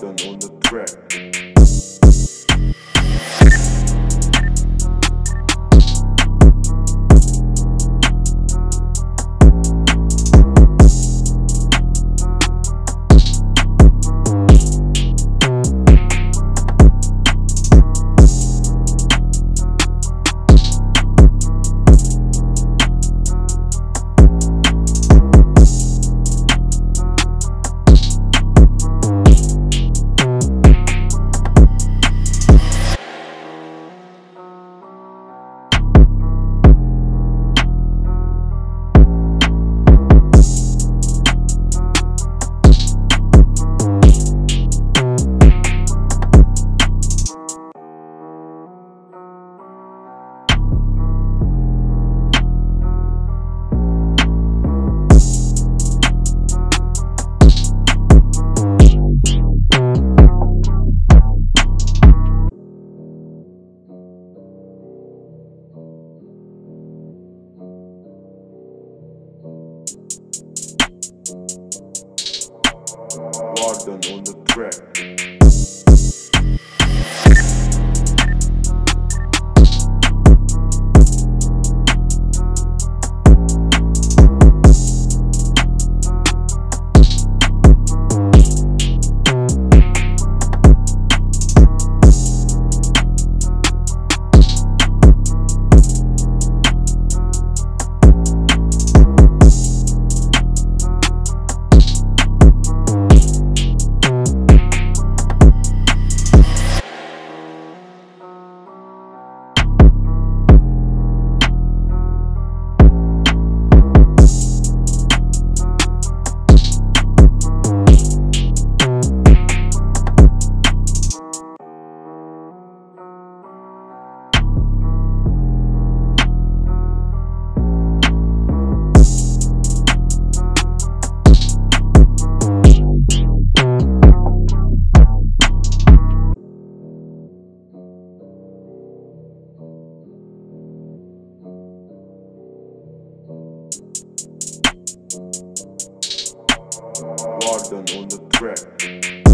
Warden on the track. On the track. Gordon on the track.